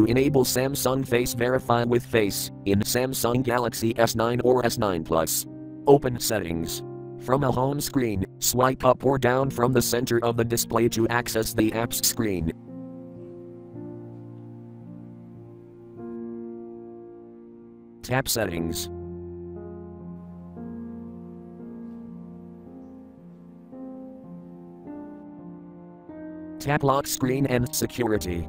To enable Samsung Face Verify with Face in Samsung Galaxy S9 or S9 Plus. Open Settings. From a home screen, swipe up or down from the center of the display to access the apps screen. Tap Settings. Tap Lock Screen and Security.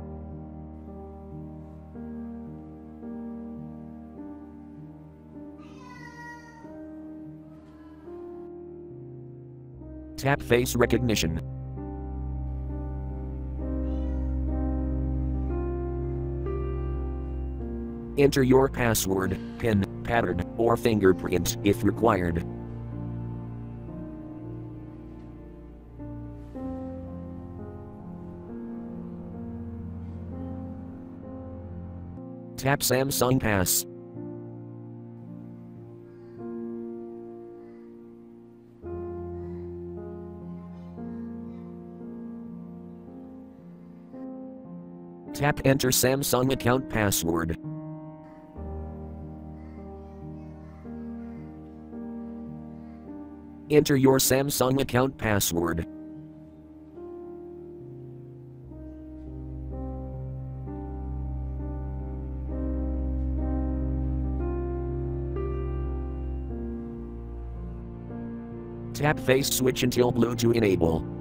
Tap Face Recognition. Enter your password, PIN, pattern, or fingerprint if required. Tap Samsung Pass. Tap Enter Samsung account password. Enter your Samsung account password. Tap face switch until blue to enable.